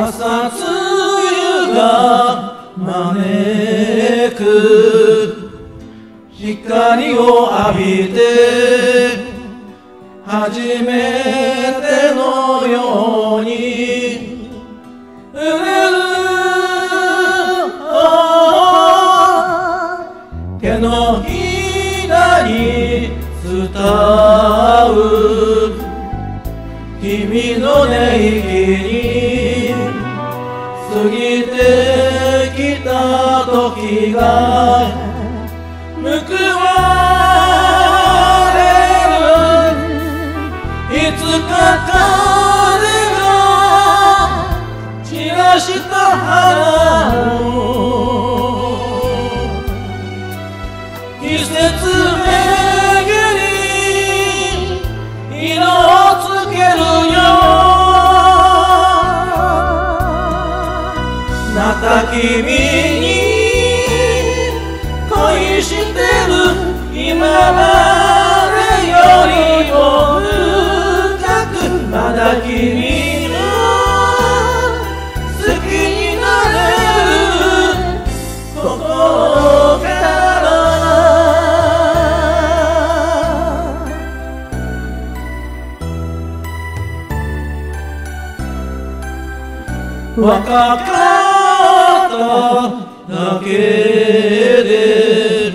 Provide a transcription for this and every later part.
朝露が招く光を浴びて初めてのように。うねる手のひらに伝う。君のてきた時が報われ君に恋してる今までよりも深くまだ君の好きになれる心から若かだけで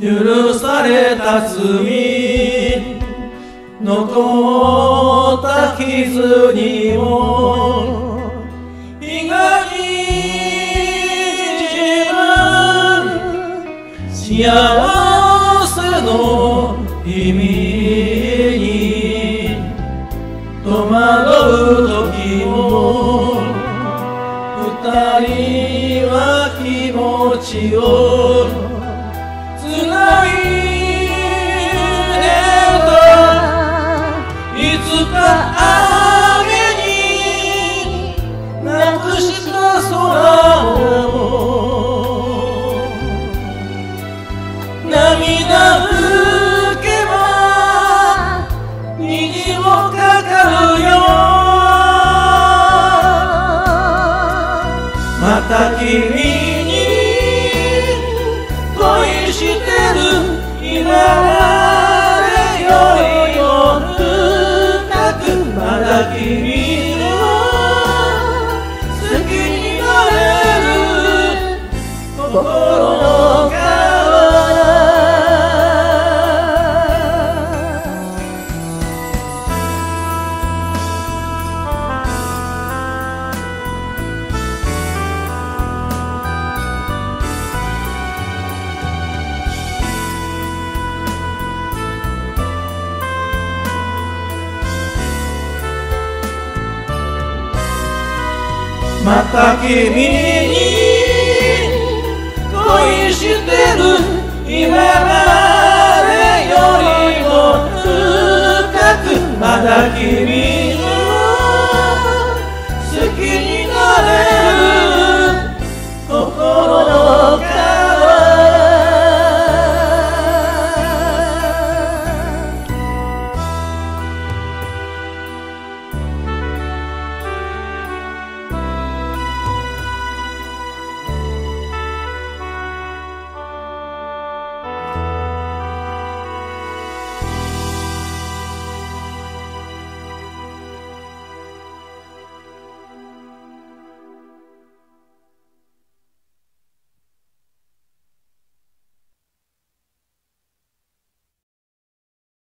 許された罪残った傷にも意外に自分幸せのなりは気持ちをつないでたいつかた君また君に恋してる夢